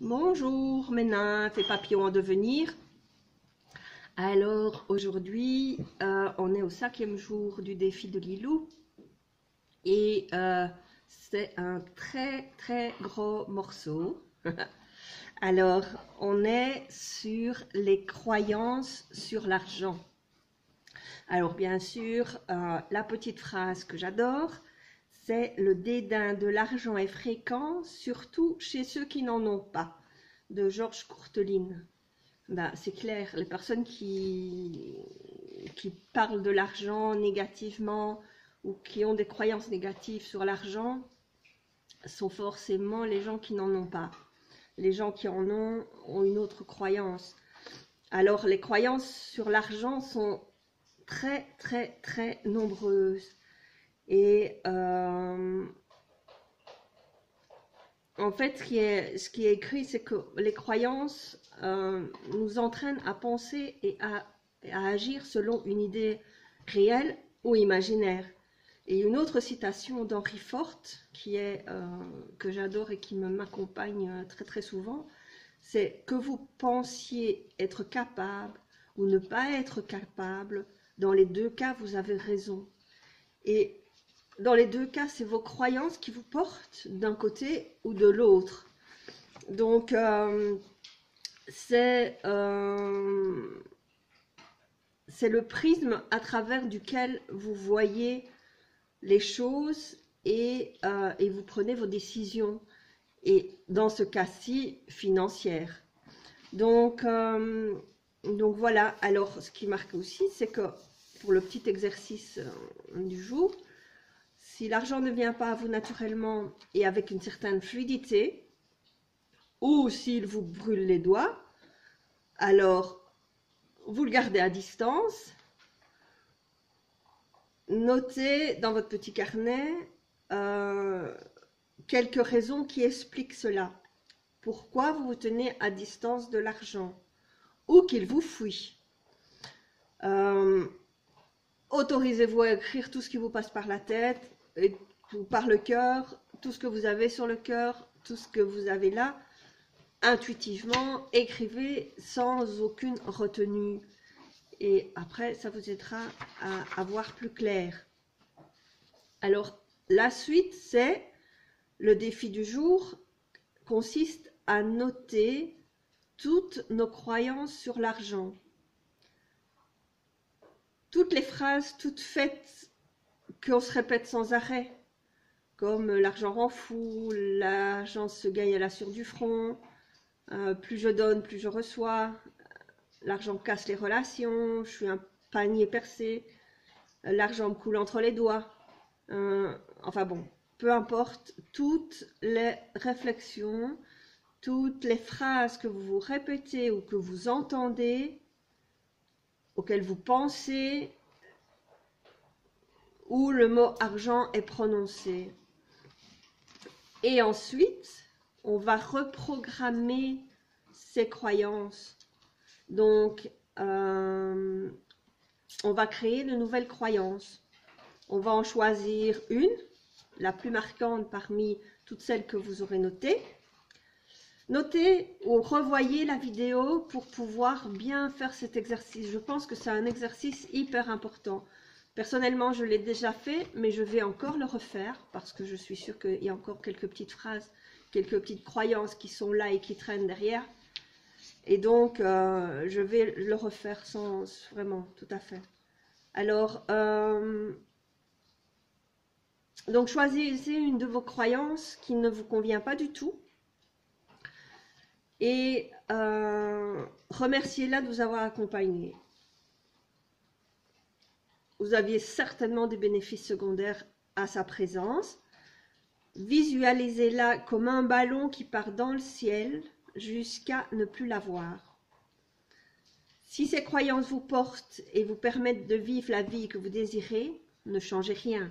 Bonjour mes nymphes et papillons en devenir. Alors aujourd'hui, euh, on est au cinquième jour du défi de Lilou et euh, c'est un très très gros morceau. Alors on est sur les croyances sur l'argent. Alors bien sûr, euh, la petite phrase que j'adore, c'est le dédain de l'argent est fréquent, surtout chez ceux qui n'en ont pas, de Georges Courteline. Ben, c'est clair, les personnes qui, qui parlent de l'argent négativement ou qui ont des croyances négatives sur l'argent sont forcément les gens qui n'en ont pas. Les gens qui en ont ont une autre croyance. Alors les croyances sur l'argent sont très très très nombreuses. Et euh, en fait, ce qui est, écrit, c'est que les croyances euh, nous entraînent à penser et à, agir selon une idée réelle ou imaginaire. Et une autre citation qui est, euh, que j'adore et qui m'accompagne très très souvent, c'est que vous pensiez être capable ou ne pas être capable, dans les deux cas, vous avez raison. Et dans les deux cas, c'est vos croyances qui vous portent d'un côté ou de l'autre. Donc, euh, euh, c'est le prisme à travers duquel vous voyez les choses et, euh, et vous prenez vos décisions. Et dans ce cas-ci, financières. Donc, donc voilà, alors ce qui marque aussi, c'est que pour le petit exercice du jour, si l'argent ne vient pas à vous naturellement et avec une certaine fluidité, ou s'il vous brûle les doigts, alors vous le gardez à distance. Notez dans votre petit carnet euh, quelques raisons qui expliquent cela. Pourquoi vous vous tenez à distance de l'argent ou qu'il vous fuit. Euh, autorisez-vous à écrire tout ce qui vous passe par la tête par le cœur, tout ce que vous avez sur le cœur, tout ce que vous avez là, intuitivement, écrivez sans aucune retenue. Et après, ça vous aidera à, avoir voir plus clair. Alors, la suite, c'est le défi du jour consiste à noter toutes nos croyances sur l'argent. Toutes les phrases toutes faites qu'on se répète sans arrêt, comme l'argent rend fou, l'argent se gagne à la sueur du front, euh, plus je donne, plus je reçois, l'argent casse les relations, je suis un panier percé, l'argent me coule entre les doigts. Euh, enfin bon, peu importe, toutes les réflexions, toutes les phrases que vous vous répétez ou que vous entendez, auxquelles vous pensez, où le mot argent est prononcé. Et ensuite, on va reprogrammer ces croyances. Donc, euh, on va créer de nouvelles croyances. On va en choisir une, la plus marquante parmi toutes celles que vous aurez notées. Notez ou revoyez la vidéo pour pouvoir bien faire cet exercice. Je pense que c'est un exercice hyper important. Personnellement, je l'ai déjà fait, mais je vais encore le refaire parce que je suis sûre qu'il y a encore quelques petites phrases, quelques petites croyances qui sont là et qui traînent derrière. Et donc, euh, je vais le refaire sans vraiment, tout à fait. Alors, euh, donc choisissez une de vos croyances qui ne vous convient pas du tout et euh, remerciez-la de vous avoir accompagné vous aviez certainement des bénéfices secondaires à sa présence. Visualisez-la comme un ballon qui part dans le ciel jusqu'à ne plus la voir. Si ces croyances vous portent et vous permettent de vivre la vie que vous désirez, ne changez rien.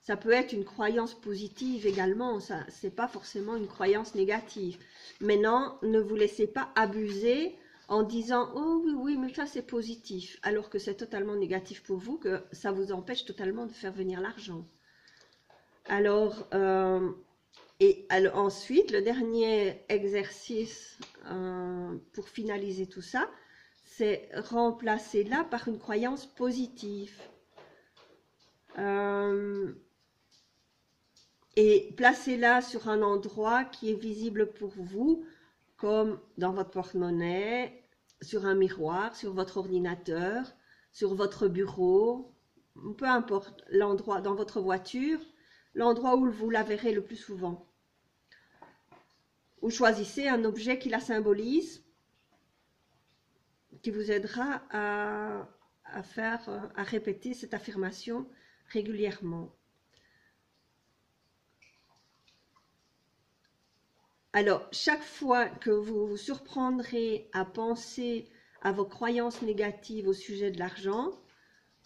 Ça peut être une croyance positive également, ça c'est pas forcément une croyance négative. Maintenant, ne vous laissez pas abuser en disant oh oui oui mais ça c'est positif alors que c'est totalement négatif pour vous que ça vous empêche totalement de faire venir l'argent alors euh, Et ensuite, le dernier exercice euh, pour finaliser tout ça, c'est remplacer là par une croyance positive. Euh, et placez-la sur un endroit qui est visible pour vous, comme dans votre porte-monnaie, sur un miroir, sur votre ordinateur, sur votre bureau, peu importe l'endroit, dans votre voiture, l'endroit où vous la verrez le plus souvent. Ou choisissez un objet qui la symbolise, qui vous aidera à, à faire, à répéter cette affirmation régulièrement. Alors, chaque fois que vous vous surprendrez à penser à vos croyances négatives au sujet de l'argent,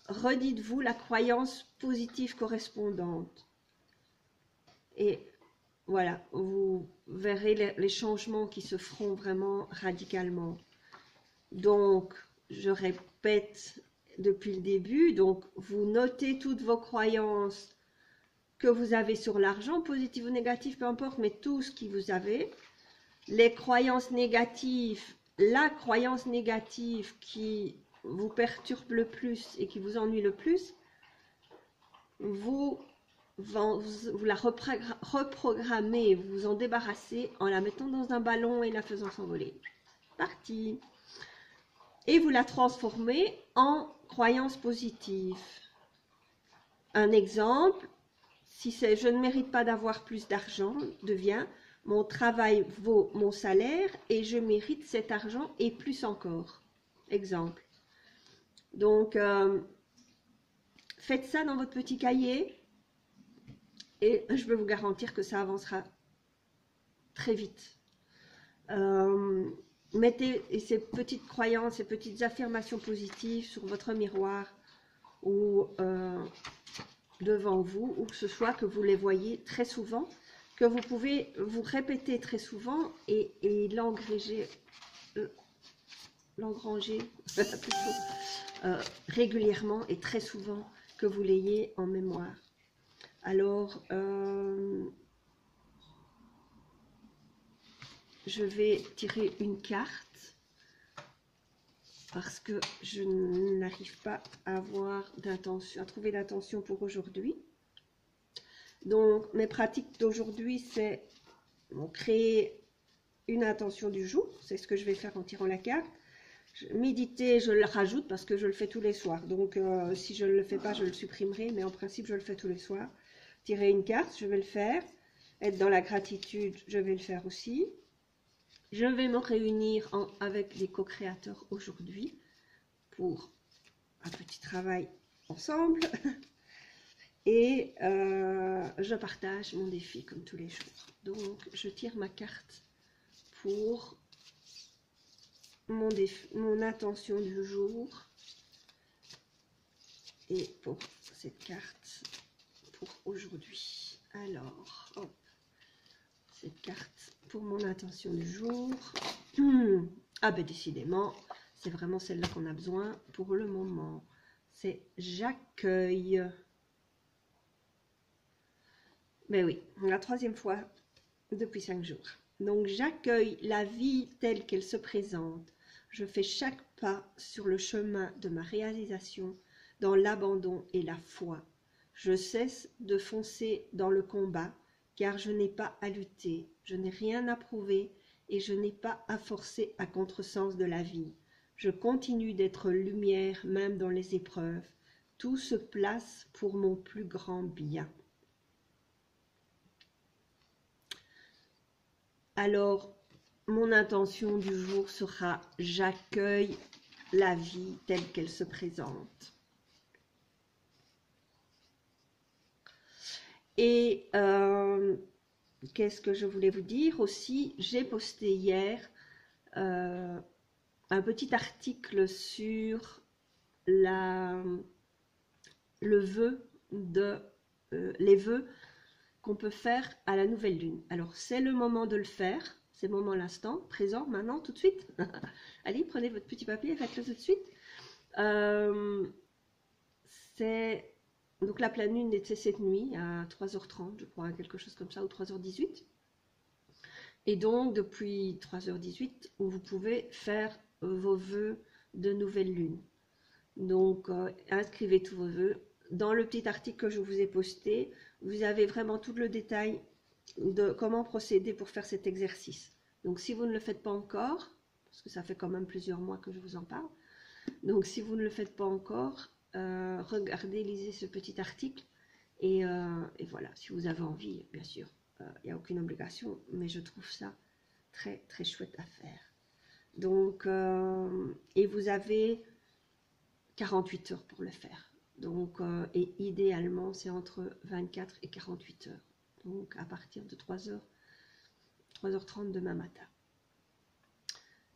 redites-vous la croyance positive correspondante. Et voilà, vous verrez les, changements qui se feront vraiment radicalement. Donc, je répète depuis le début, donc vous notez toutes vos croyances que vous avez sur l'argent, positives ou négatives, peu importe, mais tout ce qui vous avez. Les croyances négatives, la croyance négative qui vous perturbe le plus et qui vous ennuie le plus, vous, vous, la reprogrammez, vous vous en débarrassez en la mettant dans un ballon et la faisant s'envoler. Parti. Et vous la transformez en croyance positive. Un exemple, si c'est je ne mérite pas d'avoir plus d'argent, devient mon travail vaut mon salaire et je mérite cet argent et plus encore. Exemple. Donc, euh, faites ça dans votre petit cahier et je peux vous garantir que ça avancera très vite. Euh, mettez ces petites croyances, ces petites affirmations positives sur votre miroir ou euh, devant vous, ou que ce soit que vous les voyez très souvent, que vous pouvez vous répéter très souvent et, l'engranger, l'engranger euh, régulièrement et très souvent que vous l'ayez en mémoire. Alors, euh, je vais tirer une carte parce que je n'arrive pas à avoir à trouver d'intention pour aujourd'hui. Donc, mes pratiques d'aujourd'hui, c'est créer une intention du jour. C'est ce que je vais faire en tirant la carte. Méditer, je le rajoute parce que je le fais tous les soirs. Donc, euh, si je ne le fais pas, je le supprimerai. Mais en principe, je le fais tous les soirs. Tirer une carte, je vais le faire. Être dans la gratitude, je vais le faire aussi. Je vais me réunir avec les co-créateurs aujourd'hui pour un petit travail ensemble. Et euh, je partage mon défi comme tous les jours. Donc, je tire ma carte pour mon, défi, mon intention du jour. Et pour cette carte pour aujourd'hui. Alors, hop, cette carte pour mon intention du jour. Ah ben décidément, c'est vraiment celle-là qu'on a besoin pour le moment. C'est j'accueille. Ben oui, la troisième fois depuis cinq jours. Donc j'accueille la vie telle qu'elle se présente. Je fais chaque pas sur le chemin de ma réalisation dans l'abandon et la foi. Je cesse de foncer dans le combat car je n'ai pas à lutter, je n'ai rien à prouver et je n'ai pas à forcer à contresens de la vie. Je continue d'être lumière même dans les épreuves. Tout se place pour mon plus grand bien. Alors, mon intention du jour sera j'accueille la vie telle qu'elle se présente. Et euh, qu'est-ce que je voulais vous dire aussi? J'ai posté hier euh, un petit article sur le vœu de euh, les vœux qu'on peut faire à la nouvelle lune. Alors c'est le moment de le faire, c'est le moment l'instant, présent, maintenant, tout de suite. Allez, prenez votre petit papier et faites-le tout de suite. c'est donc la pleine lune était cette nuit à 3h30, je crois, quelque chose comme ça, ou 3h18. Et donc, depuis 3h18, vous pouvez faire vos vœux de nouvelle lune. Donc, euh, inscrivez tous vos vœux. Dans le petit article que je vous ai posté, vous avez vraiment tout le détail de comment procéder pour faire cet exercice. Donc, si vous ne le faites pas encore, parce que ça fait quand même plusieurs mois que je vous en parle, donc si vous ne le faites pas encore, euh, regardez, lisez ce petit article. Et, euh, et, voilà, si vous avez envie, bien sûr, il n'y a aucune obligation, mais je trouve ça très, très chouette à faire. Donc, et vous avez 48 heures pour le faire. Donc, euh, et idéalement, c'est entre 24 et 48 heures. Donc, à partir de 3h, 3h30 demain matin.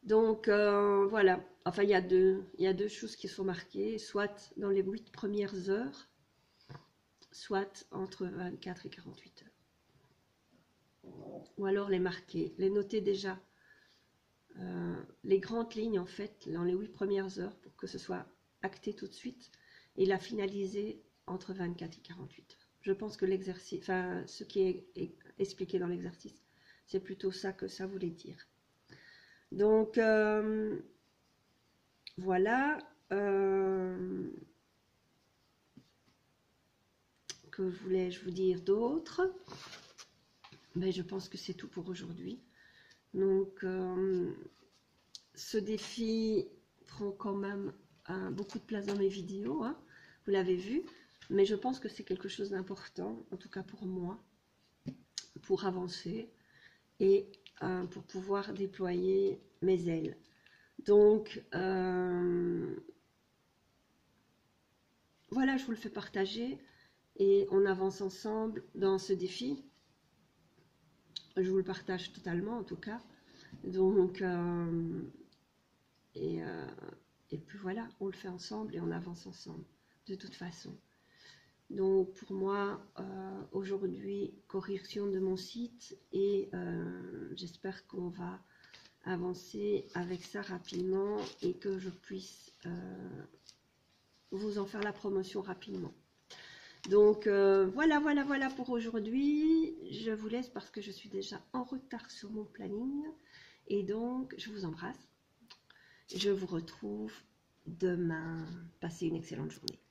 Donc, euh, voilà. Enfin, il y, a deux, il y a deux choses qui sont marquées, soit dans les 8 premières heures, soit entre 24 et 48 heures. Ou alors les marquer, les noter déjà. Euh, les grandes lignes, en fait, dans les 8 premières heures, pour que ce soit acté tout de suite et la finaliser entre 24 et 48 heures. Je pense que l'exercice, enfin, ce qui est expliqué dans l'exercice, c'est plutôt ça que ça voulait dire. Donc, euh, voilà. Euh, que voulais-je vous dire d'autre? Mais ben, Je pense que c'est tout pour aujourd'hui. Donc, euh, ce défi prend quand même beaucoup de place dans mes vidéos, hein. vous l'avez vu, mais je pense que c'est quelque chose d'important, en tout cas pour moi, pour avancer et euh, pour pouvoir déployer mes ailes. Donc, euh, voilà, je vous le fais partager et on avance ensemble dans ce défi. Je vous le partage totalement, en tout cas. Donc, euh, et, puis voilà, on le fait ensemble et on avance ensemble, de toute façon. Donc pour moi, aujourd'hui, correction de mon site et j'espère qu'on va avancer avec ça rapidement et que je puisse euh, vous en faire la promotion rapidement. Donc voilà, voilà, voilà pour aujourd'hui. Je vous laisse parce que je suis déjà en retard sur mon planning. Et donc, je vous embrasse. Je vous retrouve demain. Passez une excellente journée.